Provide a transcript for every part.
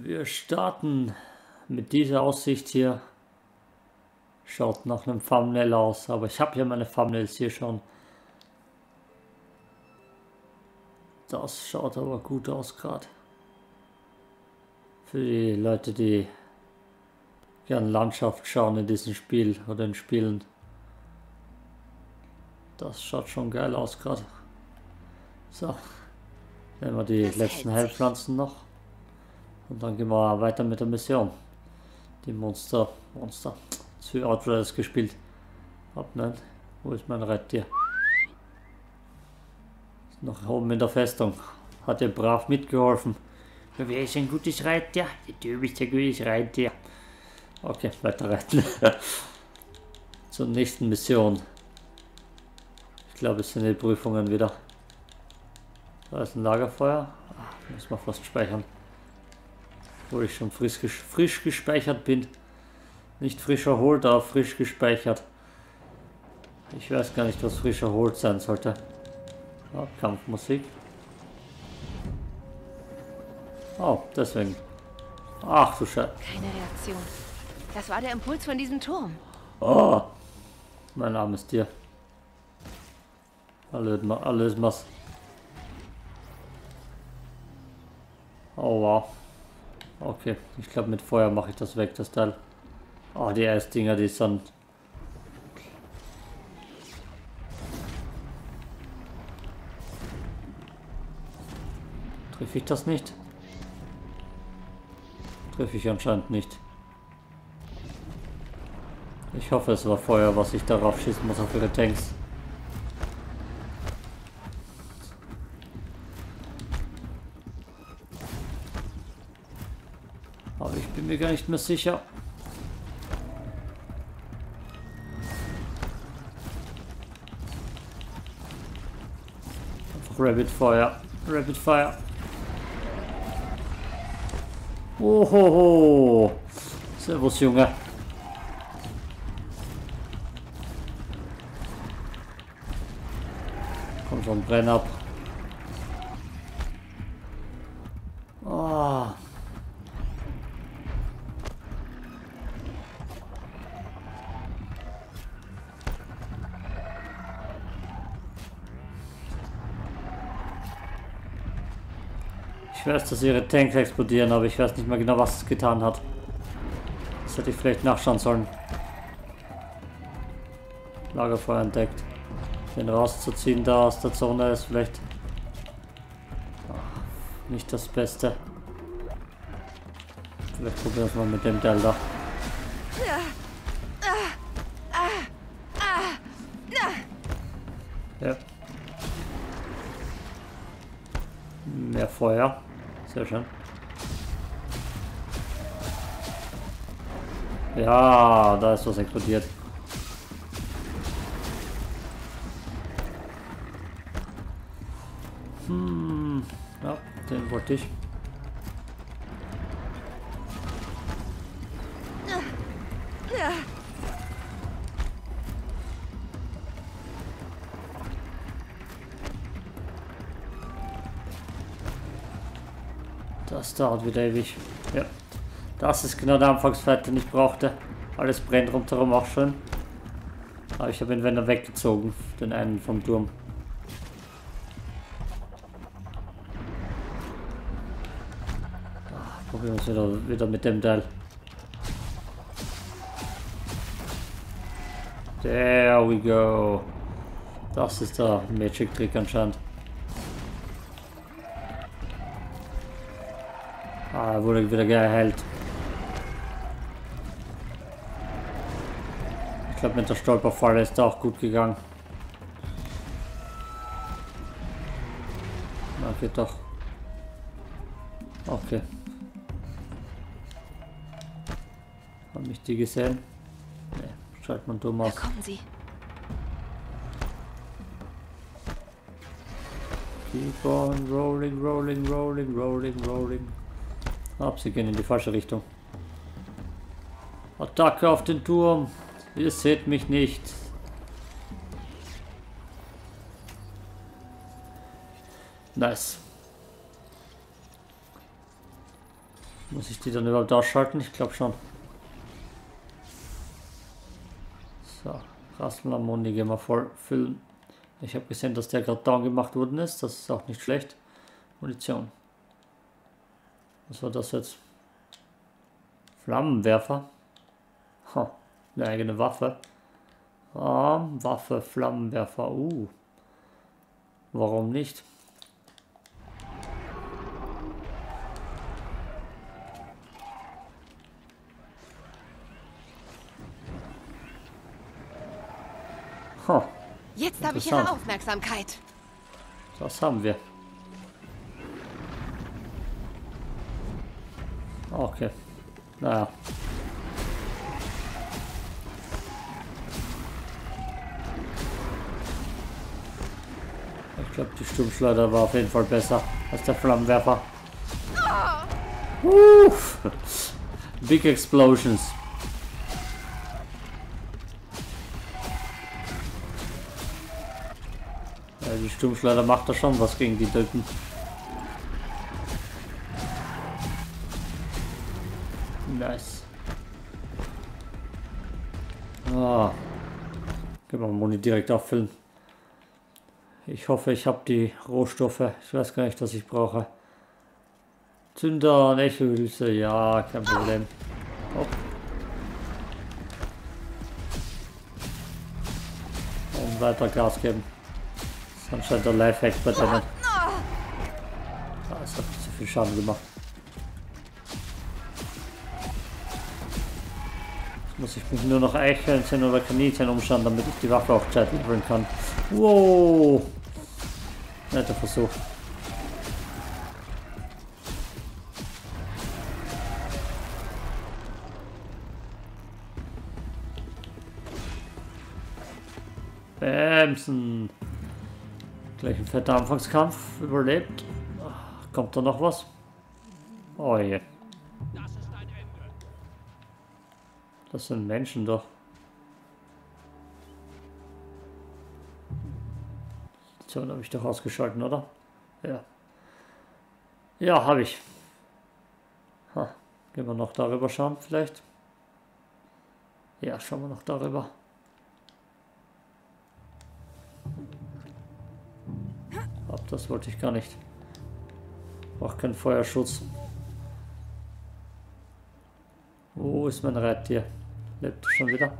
Wir starten mit dieser Aussicht hier. Schaut nach einem Thumbnail aus, aber ich habe ja meine Thumbnails hier schon. Das schaut aber gut aus gerade. Für die Leute, die gern Landschaft schauen in diesem Spiel oder in Spielen. Das schaut schon geil aus gerade. So, nehmen wir die das letzten Heilpflanzen noch. Und dann gehen wir weiter mit der Mission. Die Monster, Monster, zu Outriders gespielt. Hab nein, wo ist mein Reittier? Ist noch oben in der Festung. Hat ihr brav mitgeholfen. Wer ist ein gutes Reittier? Du bist ein gutes Reittier. Okay, weiter reiten. Zur nächsten Mission. Ich glaube, es sind die Prüfungen wieder. Da ist ein Lagerfeuer. Ach, muss man fast speichern. Wo ich schon frisch, frisch gespeichert bin. Nicht frisch erholt, aber frisch gespeichert. Ich weiß gar nicht, was frisch erholt sein sollte. Ja, Kampfmusik. Oh, deswegen. Ach du Scheiße. Keine Reaktion. Das war der Impuls von diesem Turm. Oh, mein armes Tier. Alles, alles was. Oh wow. Okay, ich glaube mit Feuer mache ich das weg, das Teil. Oh, die Eisdinger, die sind... Treffe ich das nicht? Treffe ich anscheinend nicht. Ich hoffe, es war Feuer, was ich darauf schießen muss auf ihre Tanks. Mir gar nicht mehr sicher. Einfach Rapid Fire. Rapid Fire. Ohoho. Servus, Junge. Komm schon, brenn ab. Ich weiß, dass ihre Tanks explodieren, aber ich weiß nicht mehr genau, was es getan hat. Das hätte ich vielleicht nachschauen sollen. Lagerfeuer entdeckt. Den rauszuziehen da aus der Zone ist vielleicht nicht das Beste. Vielleicht probieren wir mal mit dem Delta. Ja. Mehr Feuer. Sehr schön. Ja, da ist was explodiert. Hm, ja, den wollte ich. Dauert wieder ewig. Ja. Das ist genau der Anfangsfight, den ich brauchte. Alles brennt rundherum auch schon. Aber ich habe ihn wenn er weggezogen, den einen vom Turm. Probieren wir es wieder, wieder mit dem Teil. There we go. Das ist der Magic Trick anscheinend. Ah, wurde wieder geheilt. Ich glaube mit der Stolperfalle ist er auch gut gegangen. Na, geht doch. Okay. Haben mich die gesehen? Ne, schaut man dumm aus. Da kommen sie. Keep on rolling, rolling, rolling, rolling, rolling. Ab, sie gehen in die falsche Richtung. Attacke auf den Turm. Ihr seht mich nicht. Nice. Muss ich die dann überhaupt ausschalten? Ich glaube schon. So, Rasselammonie gehen wir voll füllen. Ich habe gesehen, dass der gerade down gemacht worden ist. Das ist auch nicht schlecht. Munition. Was war das jetzt? Flammenwerfer. Ha, eine eigene Waffe. Ah, Waffe, Flammenwerfer. Uh. Warum nicht? Ha, Jetzt habe ich Ihre. Aufmerksamkeit. das haben wir. Okay. Naja. Ich glaube, die Sturmschleuder war auf jeden Fall besser als der Flammenwerfer. Uff. Big Explosions. Ja, die Sturmschleuder macht da schon was gegen die Dücken. Moni direkt auffüllen. Ich hoffe, ich habe die Rohstoffe. Ich weiß gar nicht, was ich brauche. Zünder und Echlohülse, ja, kein Problem. Hopp. Und weiter Gas geben. Das ist anscheinend der Lifehack bei denen. Ah, es zu viel Schaden gemacht. Muss ich mich nur noch Eichhörnchen oder Kaninchen umschauen, damit ich die Waffe auch gescheit liefern kann. Wow! Netter Versuch. Bamsen. Gleich ein fetter Anfangskampf überlebt. Kommt da noch was? Oh je. Das sind Menschen doch. So, dann habe ich doch ausgeschalten, oder? Ja. Ja, habe ich. Ha. Gehen wir noch darüber schauen, vielleicht? Ja, schauen wir noch darüber. Ab, das wollte ich gar nicht. Braucht keinen Feuerschutz. Wo ist mein Reittier? Lebt schon wieder?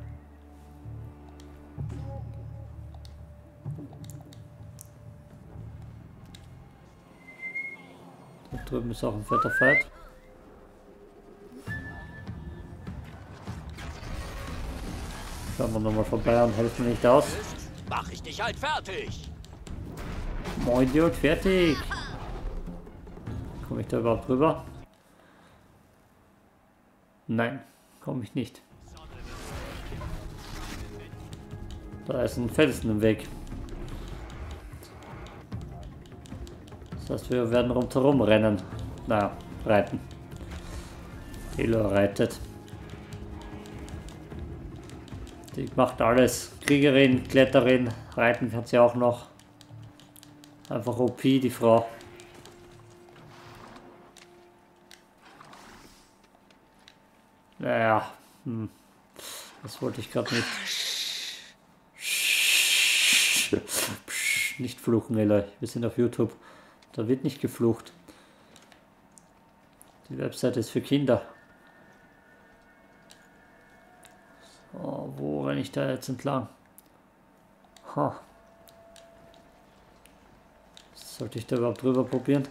Da drüben ist auch ein fetter Fight. Schauen wir nochmal vorbei und helfen nicht aus. Mach ich dich halt fertig. Moin Idiot, fertig. Komme ich da überhaupt rüber? Nein, komme ich nicht. Da ist ein Felsen im Weg. Das heißt, wir werden rundherum rennen. Na, reiten. Elo reitet. Die macht alles. Kriegerin, Kletterin, reiten kann sie auch noch. Einfach OP, die Frau. Naja, hm. das wollte ich gerade nicht. Nicht fluchen, Eloy. Wir sind auf YouTube. Da wird nicht geflucht. Die Webseite ist für Kinder. So, wo renne ich da jetzt entlang? Ha. Sollte ich da überhaupt drüber probieren?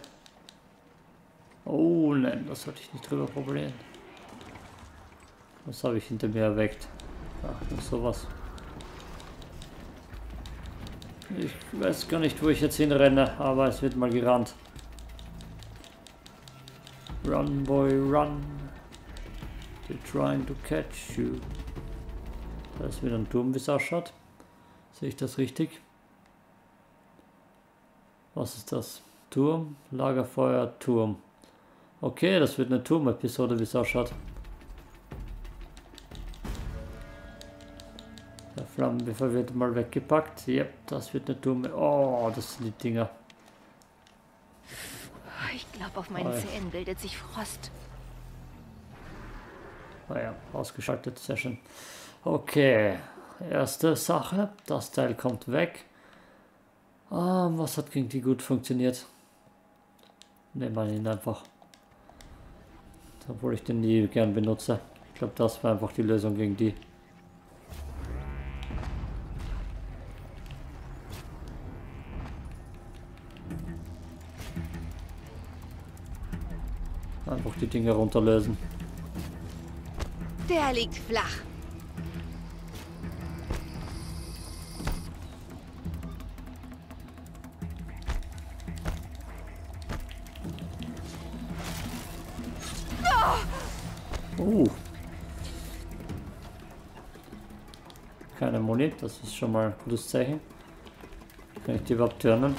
Oh nein, das sollte ich nicht drüber probieren. Was habe ich hinter mir erweckt? Ach, nur sowas. Ich weiß gar nicht, wo ich jetzt hinrenne, aber es wird mal gerannt. Run, boy, run. They're trying to catch you. Da ist wieder ein Turm, wie es ausschaut. Sehe ich das richtig? Was ist das? Turm, Lagerfeuer, Turm. Okay, das wird eine Turm-Episode, wie es ausschaut. Der Flammenwerfer wird mal weggepackt. Yep, das wird eine Turm. Oh, das sind die Dinger. Ich glaube, auf meinen Oi. Zähnen bildet sich Frost. Naja, ausgeschaltet, sehr schön. Okay, erste Sache, das Teil kommt weg. Ah, was hat gegen die gut funktioniert? Nehmen wir ihn einfach. Obwohl ich den nie gern benutze. Ich glaube, das war einfach die Lösung gegen die. Einfach die Dinge runterlösen. Der liegt flach. Uh. Keine Muni, das ist schon mal ein gutes Zeichen. Kann ich die überhaupt turnen?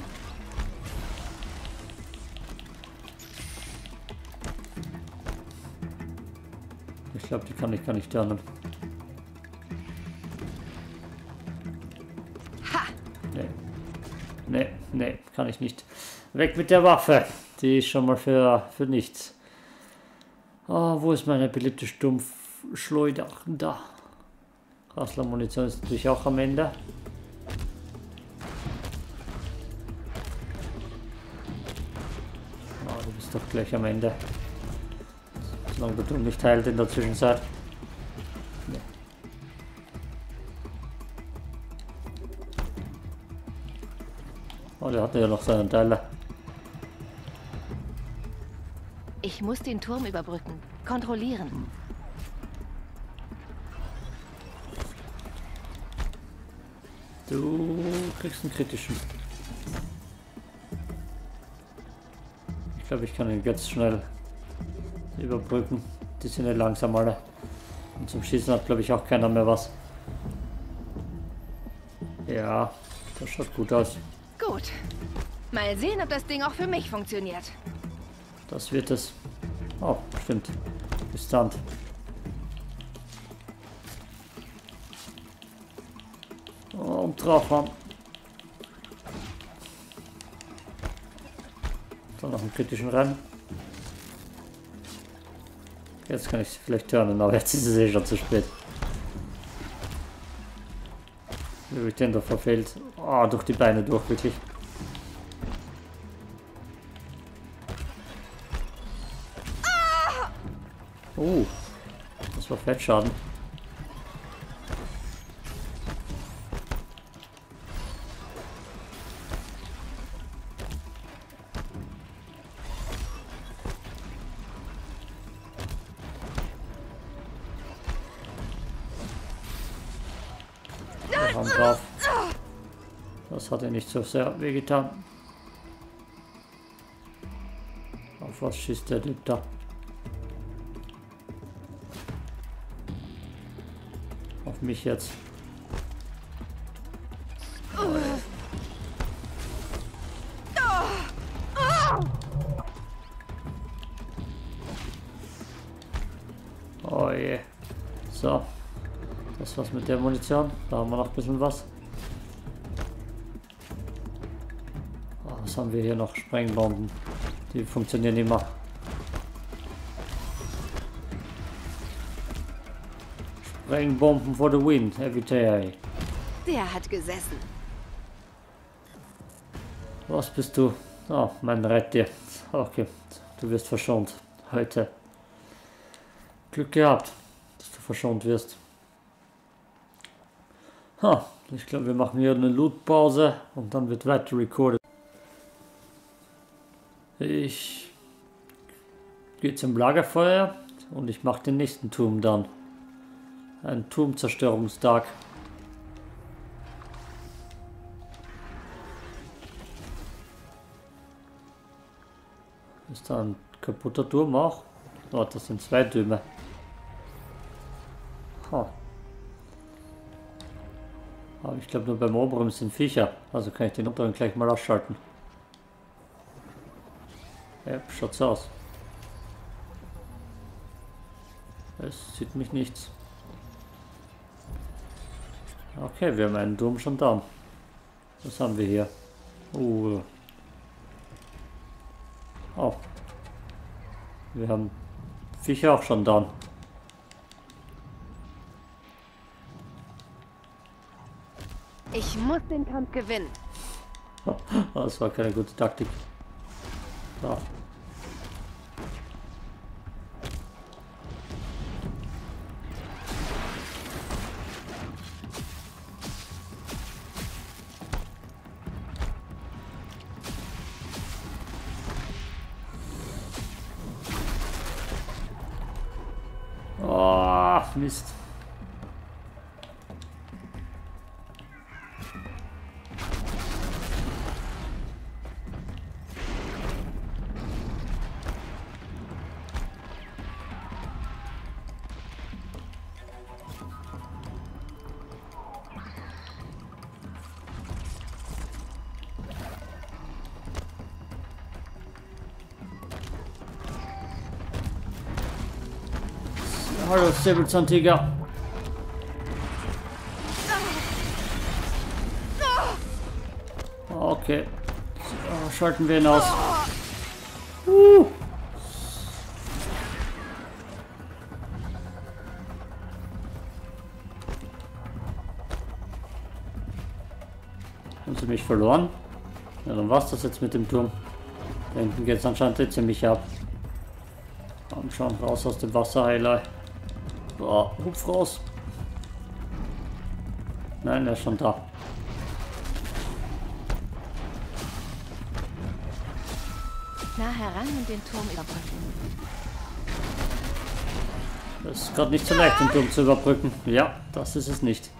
Glaube, die kann ich gar nicht turnen. Ha! Nee. Nee, nee, kann ich nicht. Weg mit der Waffe. Die ist schon mal für, für nichts. Oh, wo ist meine beliebte Stumpfschleuder? Da. Rassler-Munition ist natürlich auch am Ende. Oh, du bist doch gleich am Ende. Dumm nicht heilt in der Zwischenzeit. Nee. Oh, der hatte ja noch seine Teile. Ich muss den Turm überbrücken. Kontrollieren. Du kriegst einen kritischen. Ich glaube, ich kann ihn jetzt schnell überbrücken. Die sind ja langsam alle. Und zum Schießen hat, glaube ich, auch keiner mehr was. Ja, das schaut gut aus. Gut. Mal sehen, ob das Ding auch für mich funktioniert. Das wird es. Oh, stimmt. Gestunt. Und draufhauen. Dann noch einen kritischen Rennen. Jetzt kann ich sie vielleicht turnen, aber jetzt ist es eh schon zu spät. Retender verfehlt. Ah, durch die Beine durch, wirklich. Oh, das war Fettschaden. Nicht so sehr wehgetan. Auf was schießt der Typ da? Auf mich jetzt. Oh je. So. Das war's mit der Munition. Da haben wir noch ein bisschen was. Was haben wir hier noch? Sprengbomben. Die funktionieren immer. Sprengbomben for the win, every day. Der hat gesessen. Was bist du? Oh, mein Retter. Okay, du wirst verschont. Heute. Glück gehabt, dass du verschont wirst. Ha, ich glaube, wir machen hier eine Lootpause und dann wird weiter recorded. Gehe zum Lagerfeuer und ich mache den nächsten Turm dann. Ein Turmzerstörungstag. Ist da ein kaputter Turm auch? Oh, das sind zwei Türme. Ha. Aber ich glaube nur beim oberen sind Viecher. Also kann ich den unteren gleich mal ausschalten. Ja, schaut so aus. es sieht mich nichts. Okay, wir haben einen Turm schon da. Was haben wir hier? Uh. Oh. Wir haben Viecher auch schon da. Ich muss den Kampf gewinnen. das war keine gute Taktik. Da. Oh, Hallo, Säbelzahntiger. Okay. So, schalten wir ihn aus. Uh. Haben sie mich verloren? Ja, dann war's das jetzt mit dem Turm. Da hinten geht's anscheinend ziemlich ab. Komm schon, raus aus dem Wasser, Heiler. Boah, hupf raus. Nein, er ist schon da. Nah heran und den Turm überbrücken. Das ist gerade nicht so leicht, den Turm zu überbrücken. Ja, das ist es nicht.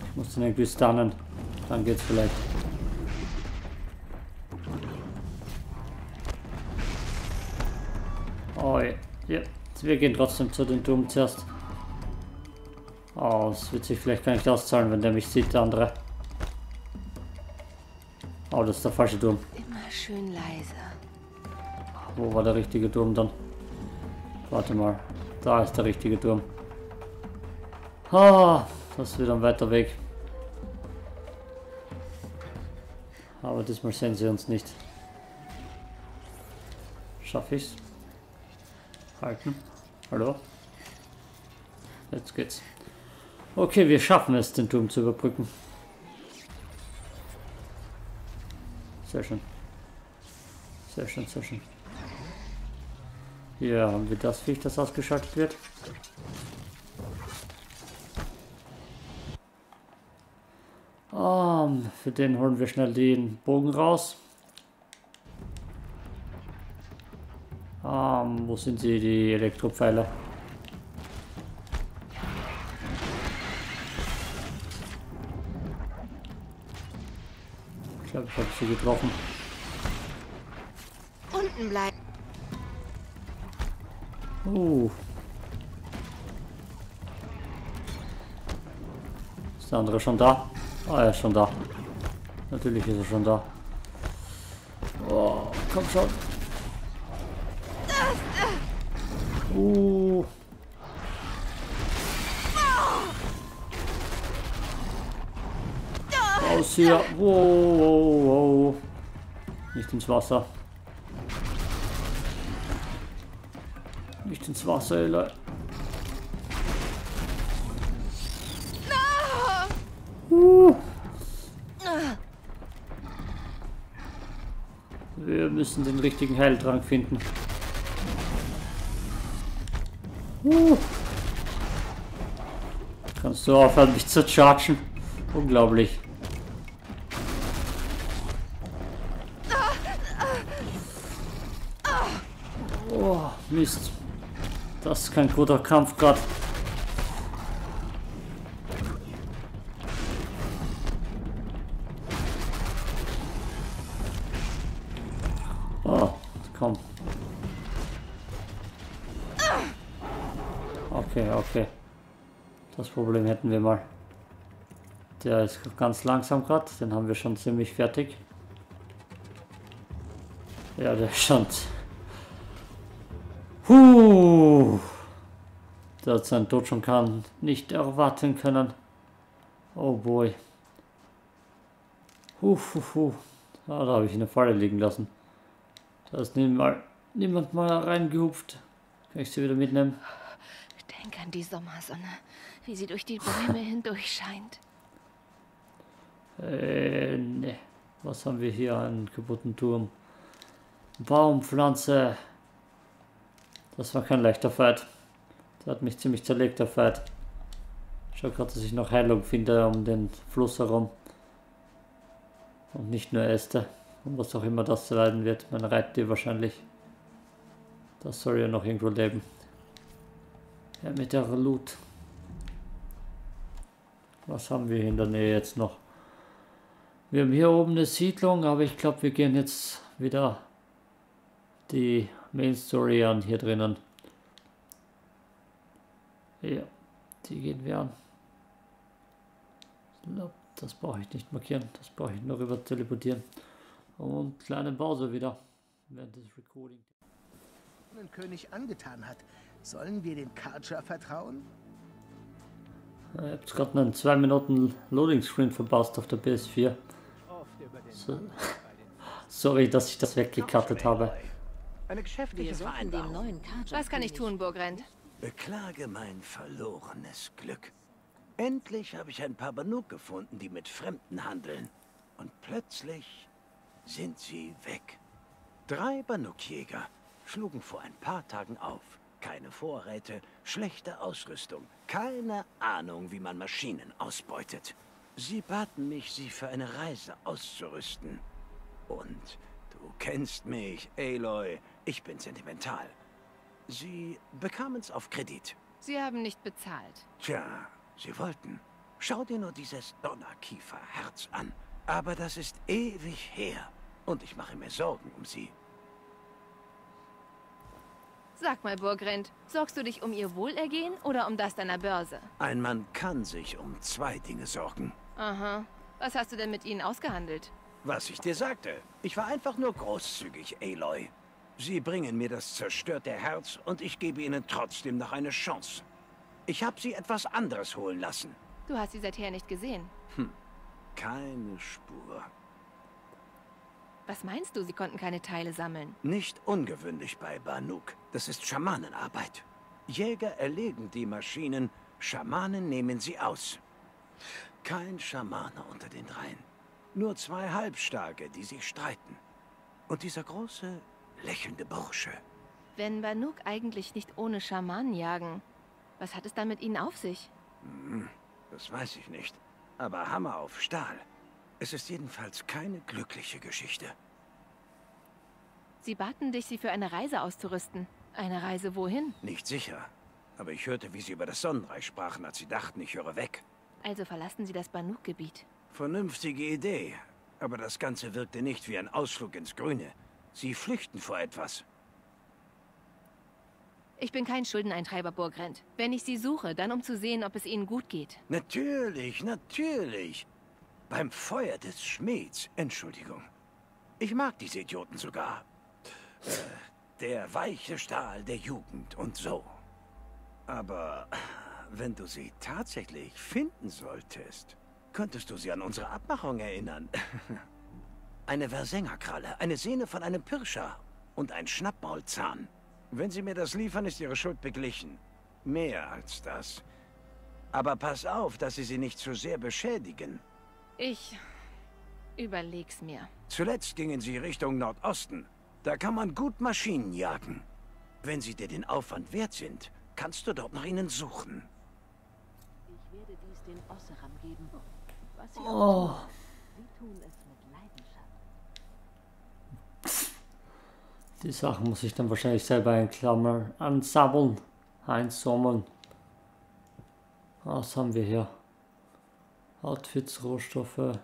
Ich muss den irgendwie stunnen. Dann geht's vielleicht. Wir gehen trotzdem zu den Turm zuerst. Oh, es wird sich vielleicht gar nicht auszahlen, wenn der mich sieht, der andere. Oh, das ist der falsche Turm. Immer schön leise. Wo war der richtige Turm dann? Warte mal. Da ist der richtige Turm. Ah, das ist wieder ein weiter Weg. Aber diesmal sehen sie uns nicht. Schaffe ich's? Halten. Hallo? Jetzt geht's. Okay, wir schaffen es, den Turm zu überbrücken. Sehr schön. Sehr schön, sehr schön. Hier haben wir das Viech, das ausgeschaltet wird. Um, für den holen wir schnell den Bogen raus. Um, wo sind sie, die Elektropfeile? Ich glaube, ich habe sie getroffen. Unten bleiben. Uh. Ist der andere schon da? Ah, er ist schon da. Natürlich ist er schon da. Oh, komm schon. Uh. Raus hier. Wow, wow, wow. Nicht ins Wasser. Nicht ins Wasser, Ella. Uh. Wir müssen den richtigen Heiltrank finden. Kannst du aufhören, mich zu chargen? Unglaublich. Oh, Mist. Das ist kein guter Kampf gerade. Problem hätten wir mal. Der ist ganz langsam gerade. Den haben wir schon ziemlich fertig. Ja, der stand. Huh. Der hat seinen Tod schon kann nicht erwarten können. Oh boy. Huh, huh, huh. Ah, da habe ich eine Falle liegen lassen. Das nehmen wir mal niemand mal reingehupft. Kann ich sie wieder mitnehmen? Denk an die Sommersonne, wie sie durch die Bäume hindurch scheint. Äh, ne. Was haben wir hier? Einen kaputten Turm. Baumpflanze. Das war kein leichter Fight. Der hat mich ziemlich zerlegt, der Fight. Ich schau gerade, dass ich noch Heilung finde um den Fluss herum. Und nicht nur Äste. Und was auch immer das leiden wird. Mein Reittier wahrscheinlich. Das soll ja noch irgendwo leben. Ja, mit der Loot. Was haben wir in der Nähe jetzt noch? Wir haben hier oben eine Siedlung, aber ich glaube, wir gehen jetzt wieder die Main Story an hier drinnen. Ja, die gehen wir an. Das brauche ich nicht markieren, das brauche ich nur rüber teleportieren. Und kleine Pause wieder während des Recording. König angetan hat, sollen wir dem Karcher vertrauen? Ich habe gerade einen 2 Minuten Loading Screen verpasst auf der PS4. So. Sorry, dass ich das weggekattet habe. Eine geschäftliche Vereinbarung. Was kann ich tun, Burgrend? Beklage mein verlorenes Glück. Endlich habe ich ein paar Banuk gefunden, die mit Fremden handeln. Und plötzlich sind sie weg. Drei Banuk-Jäger schlugen vor ein paar Tagen auf. Keine Vorräte, schlechte Ausrüstung, keine Ahnung, wie man Maschinen ausbeutet. Sie baten mich, sie für eine Reise auszurüsten. Und du kennst mich, Aloy. Ich bin sentimental. Sie bekamen es auf Kredit. Sie haben nicht bezahlt. Tja, sie wollten. Schau dir nur dieses Donnerkieferherz an. Aber das ist ewig her. Und ich mache mir Sorgen um sie. Sag mal, Burgrend, sorgst du dich um ihr Wohlergehen oder um das deiner Börse? Ein Mann kann sich um zwei Dinge sorgen. Aha. Was hast du denn mit ihnen ausgehandelt? Was ich dir sagte. Ich war einfach nur großzügig, Aloy. Sie bringen mir das zerstörte Herz und ich gebe ihnen trotzdem noch eine Chance. Ich habe sie etwas anderes holen lassen. Du hast sie seither nicht gesehen. Keine Spur. Was meinst du, sie konnten keine Teile sammeln? Nicht ungewöhnlich bei Banuk. Das ist Schamanenarbeit. Jäger erlegen die Maschinen, Schamanen nehmen sie aus. Kein Schamane unter den dreien. Nur zwei Halbstarke, die sich streiten. Und dieser große, lächelnde Bursche. Wenn Banuk eigentlich nicht ohne Schamanen jagen, was hat es dann mit ihnen auf sich? Das weiß ich nicht. Aber Hammer auf Stahl. Es ist jedenfalls keine glückliche Geschichte. Sie baten dich, sie für eine Reise auszurüsten. Eine Reise wohin? Nicht sicher. Aber ich hörte, wie sie über das Sonnenreich sprachen, als sie dachten, ich höre weg. Also verlassen sie das Banuk-Gebiet. Vernünftige Idee. Aber das Ganze wirkte nicht wie ein Ausflug ins Grüne. Sie flüchten vor etwas. Ich bin kein Schuldeneintreiber, Burgrend. Wenn ich sie suche, dann um zu sehen, ob es ihnen gut geht. Natürlich, natürlich. Beim Feuer des Schmieds. Entschuldigung. Ich mag diese Idioten sogar. Äh, der weiche Stahl der Jugend und so. Aber wenn du sie tatsächlich finden solltest, könntest du sie an unsere Abmachung erinnern. eine Versengerkralle, eine Sehne von einem Pirscher und ein Schnappmaulzahn. Wenn sie mir das liefern, ist ihre Schuld beglichen. Mehr als das. Aber pass auf, dass sie sie nicht zu sehr beschädigen. Ich überleg's mir. Zuletzt gingen sie Richtung Nordosten. Da kann man gut Maschinen jagen. Wenn sie dir den Aufwand wert sind, kannst du dort nach ihnen suchen. Ich werde dies den Osseram geben. Was sie Oh, Sie tun es mit Leidenschaft. die Sachen muss ich dann wahrscheinlich selber einklammern, ansammeln, einsammeln. Was haben wir hier? Outfits, Rohstoffe.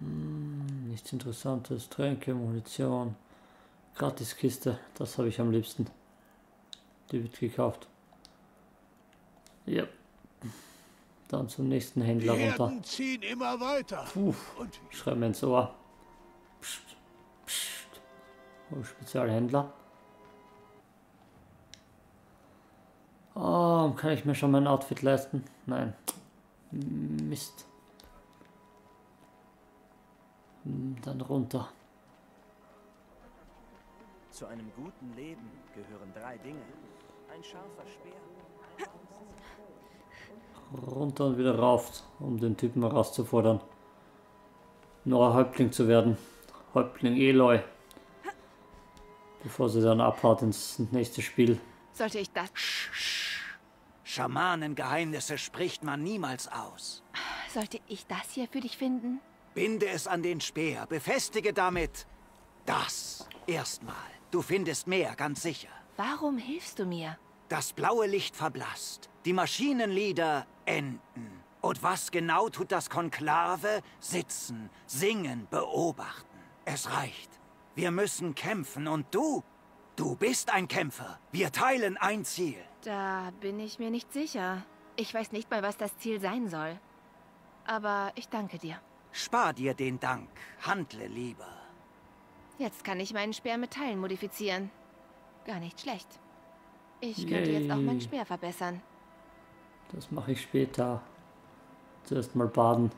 Hm, nichts Interessantes. Tränke, Munition. Gratiskiste, das habe ich am liebsten. Die wird gekauft. Ja. Dann zum nächsten Händler Die runter. Ziehen immer weiter. Puh, Und schreib mir ins Ohr. Psst, psst. Oh, Spezialhändler. Oh, kann ich mir schon mein Outfit leisten? Nein. Mist. Dann runter. Zu einem guten Leben gehören drei Dinge. Ein scharfer Speer. Runter und wieder rauf, um den Typen herauszufordern. Nur ein Häuptling zu werden. Häuptling Eloy. Bevor sie dann abhaut ins nächste Spiel. Sollte ich das... Schamanengeheimnisse spricht man niemals aus. Sollte ich das hier für dich finden? Binde es an den Speer, befestige damit das. Erstmal. Du findest mehr, ganz sicher. Warum hilfst du mir? Das blaue Licht verblasst. Die Maschinenlieder enden. Und was genau tut das Konklave? Sitzen, singen, beobachten. Es reicht. Wir müssen kämpfen und du, du bist ein Kämpfer. Wir teilen ein Ziel. Da bin ich mir nicht sicher. Ich weiß nicht mal, was das Ziel sein soll. Aber ich danke dir. Spar dir den Dank. Handle lieber. Jetzt kann ich meinen Speer mit Teilen modifizieren. Gar nicht schlecht. Ich könnte jetzt auch meinen Yay. Speer verbessern. Das mache ich später. Zuerst mal baden.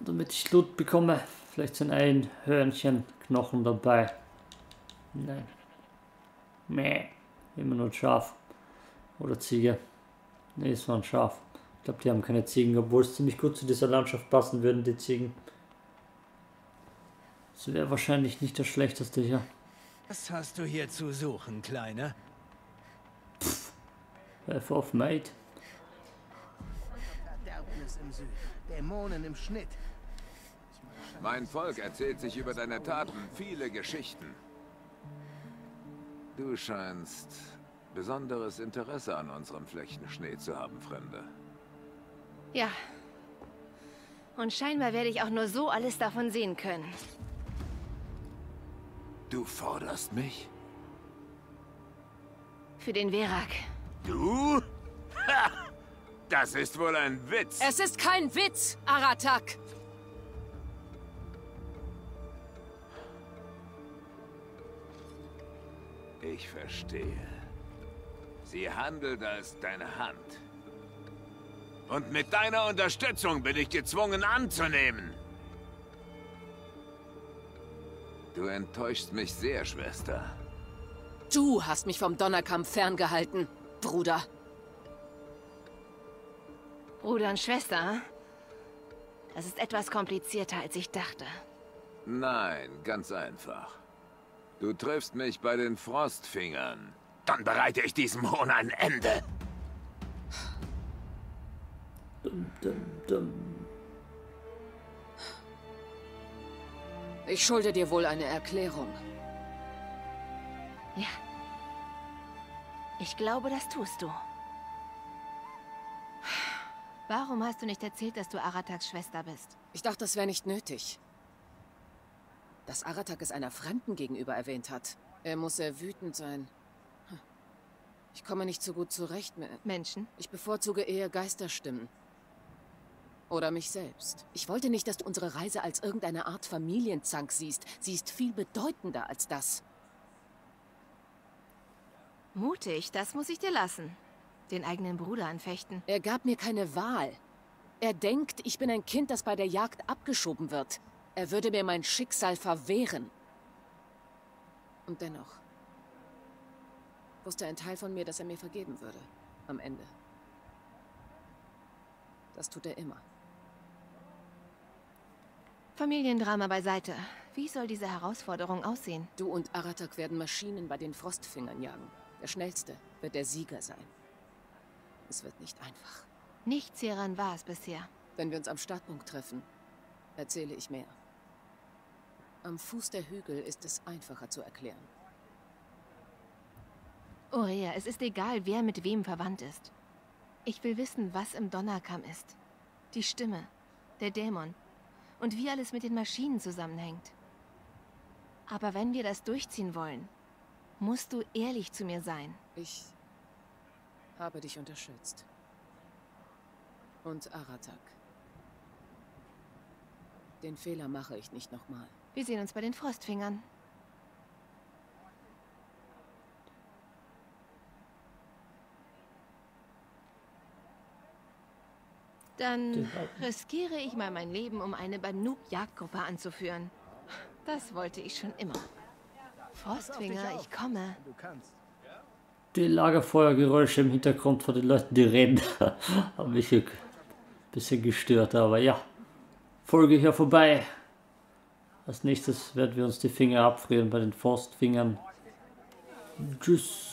Damit ich Loot bekomme. Vielleicht sind ein Hörnchen, Knochen dabei. Nein. Meh. Immer nur ein Schaf. Oder Ziege. Ne, es war ein Schaf. Ich glaube, die haben keine Ziegen, obwohl es ziemlich gut zu dieser Landschaft passen würden, die Ziegen. Das wäre wahrscheinlich nicht das schlechteste hier. Was hast du hier zu suchen, Kleiner? Half of Mate. Verderbnis im Süden, Dämonen im Schnitt. Mein Volk erzählt sich über deine Taten viele Geschichten. Du scheinst besonderes Interesse an unserem Flächenschnee zu haben, Fremde. Ja. Und scheinbar werde ich auch nur so alles davon sehen können. Du forderst mich? Für den Verak. Du? Ha! Das ist wohl ein Witz. Es ist kein Witz, Aratak. Ich verstehe. Sie handelt als deine Hand. Und mit deiner Unterstützung bin ich gezwungen anzunehmen. Du enttäuschst mich sehr, Schwester. Du hast mich vom Donnerkampf ferngehalten, Bruder. Bruder und Schwester? Das ist etwas komplizierter, als ich dachte. Nein, ganz einfach. Du triffst mich bei den Frostfingern. Dann bereite ich diesem Hohn ein Ende. Dum, dum, dum. Ich schulde dir wohl eine Erklärung. Ja. Ich glaube, das tust du. Warum hast du nicht erzählt, dass du Arataks Schwester bist? Ich dachte, das wäre nicht nötig. Dass Aratak es einer Fremden gegenüber erwähnt hat. Er muss sehr wütend sein. Hm. Ich komme nicht so gut zurecht mit... Menschen? Ich bevorzuge eher Geisterstimmen. Oder mich selbst. Ich wollte nicht, dass du unsere Reise als irgendeine Art Familienzank siehst. Sie ist viel bedeutender als das. Mutig, das muss ich dir lassen. Den eigenen Bruder anfechten. Er gab mir keine Wahl. Er denkt, ich bin ein Kind, das bei der Jagd abgeschoben wird. Er würde mir mein Schicksal verwehren. Und dennoch wusste ein Teil von mir, dass er mir vergeben würde. Am Ende. Das tut er immer. Familiendrama beiseite. Wie soll diese Herausforderung aussehen? Du und Aratak werden Maschinen bei den Frostfingern jagen. Der Schnellste wird der Sieger sein. Es wird nicht einfach. Nichts hieran war es bisher. Wenn wir uns am Startpunkt treffen, erzähle ich mehr. Am Fuß der Hügel ist es einfacher zu erklären. Orea, es ist egal, wer mit wem verwandt ist. Ich will wissen, was im Donnerkamm ist. Die Stimme, der Dämon und wie alles mit den Maschinen zusammenhängt. Aber wenn wir das durchziehen wollen, musst du ehrlich zu mir sein. Ich habe dich unterstützt. Und Aratak. Den Fehler mache ich nicht nochmal. Wir sehen uns bei den Frostfingern. Dann riskiere ich mal mein Leben, um eine Banuk-Jagdgruppe anzuführen. Das wollte ich schon immer. Frostfinger, ich komme. Du kannst. Die Lagerfeuergeräusche im Hintergrund von den Leuten, die reden, haben mich ein bisschen gestört, aber ja. Folge hier vorbei. Als nächstes werden wir uns die Finger abfrieren bei den Frostfingern. Tschüss.